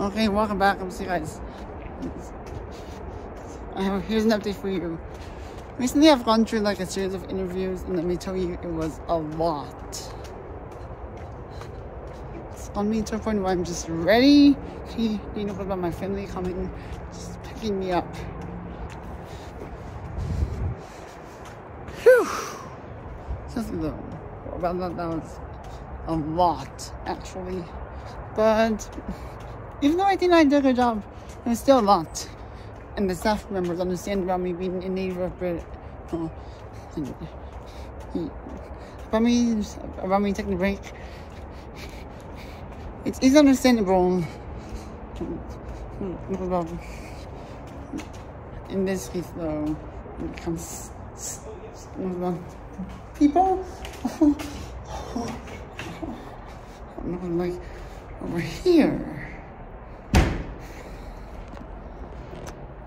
Okay, welcome back. I'm see you guys. Have, here's an update for you. Recently, I've gone through like a series of interviews, and let me tell you, it was a lot. It's on me to a point where I'm just ready. You know, about my family coming, just picking me up. Whew. Just a little. Well, that, that was a lot, actually. But even though I think I did a good job, it was still a lot. And the staff members understand about me being in need of Brit. Uh, about me, about me taking a break. It's, it's understandable. In this case, though, when it comes to people, like over here.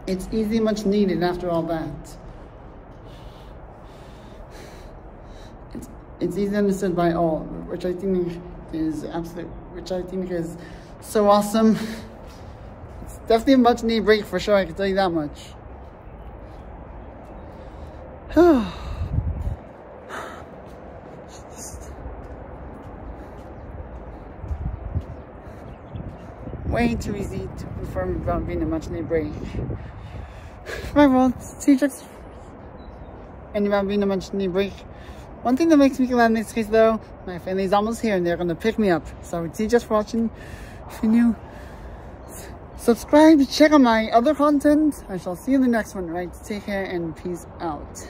It's easy, much needed after all that. It's, it's easy understood by all, which I think is absolute, which I think is so awesome. It's definitely a much needed break for sure, I can tell you that much. way too easy to perform about being a much. Right, well, see just and about being a much break. One thing that makes me glad in this case though, my family's almost here and they're gonna pick me up. So see just for watching. If you're new, subscribe, check out my other content. I shall see you in the next one, right? Take care and peace out.